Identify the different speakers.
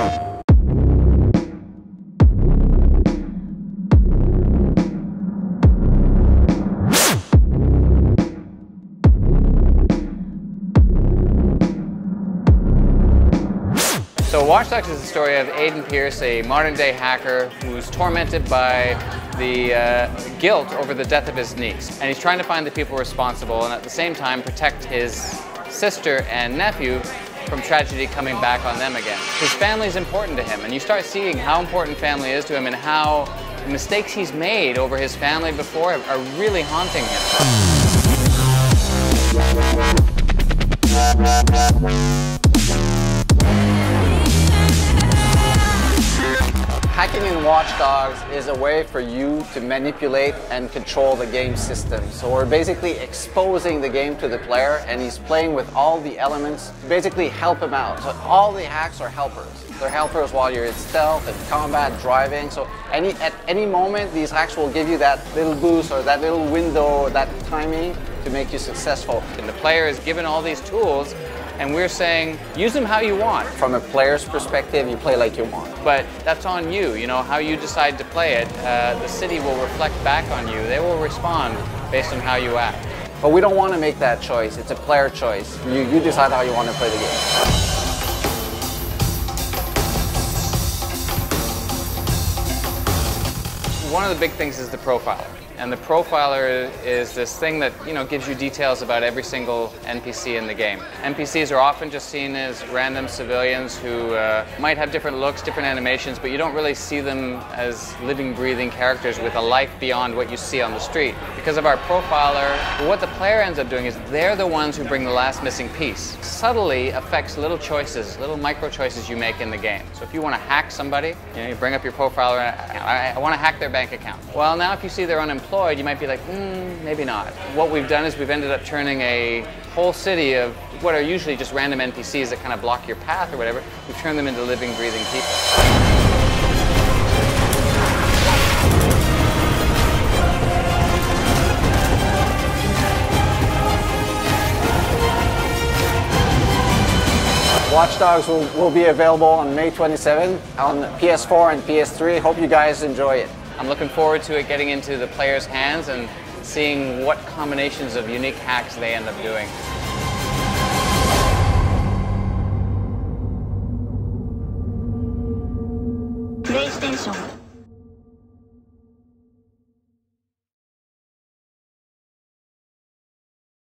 Speaker 1: So Watch Dogs is the story of Aiden Pearce, a modern day hacker who's tormented by the uh, guilt over the death of his niece. And he's trying to find the people responsible and at the same time protect his sister and nephew from tragedy coming back on them again. His family is important to him and you start seeing how important family is to him and how the mistakes he's made over his family before are really haunting him.
Speaker 2: Hacking in Watch Dogs is a way for you to manipulate and control the game system. So we're basically exposing the game to the player and he's playing with all the elements to basically help him out. So all the hacks are helpers. They're helpers while you're in stealth and combat, driving. So any at any moment, these hacks will give you that little boost or that little window, that timing to make you successful.
Speaker 1: And the player is given all these tools and we're saying use them how you want.
Speaker 2: From a player's perspective, you play like you want.
Speaker 1: But that's on you, you know, how you decide to play it. Uh, the city will reflect back on you. They will respond based on how you act.
Speaker 2: But we don't want to make that choice. It's a player choice. You, you decide how you want to play the game.
Speaker 1: One of the big things is the profiler. And the profiler is this thing that you know gives you details about every single NPC in the game. NPCs are often just seen as random civilians who uh, might have different looks, different animations, but you don't really see them as living, breathing characters with a life beyond what you see on the street. Because of our profiler, what the player ends up doing is they're the ones who bring the last missing piece. Subtly affects little choices, little micro choices you make in the game. So if you want to hack somebody, you know, you bring up your profiler, I, I want to hack their bank account. Well, now if you see they're unemployed, you might be like, hmm, maybe not. What we've done is we've ended up turning a whole city of what are usually just random NPCs that kind of block your path or whatever, we've turned them into living, breathing people.
Speaker 2: Watch Dogs will, will be available on May 27th on PS4 and PS3. Hope you guys enjoy it.
Speaker 1: I'm looking forward to it getting into the players' hands and seeing what combinations of unique hacks they end up doing. PlayStation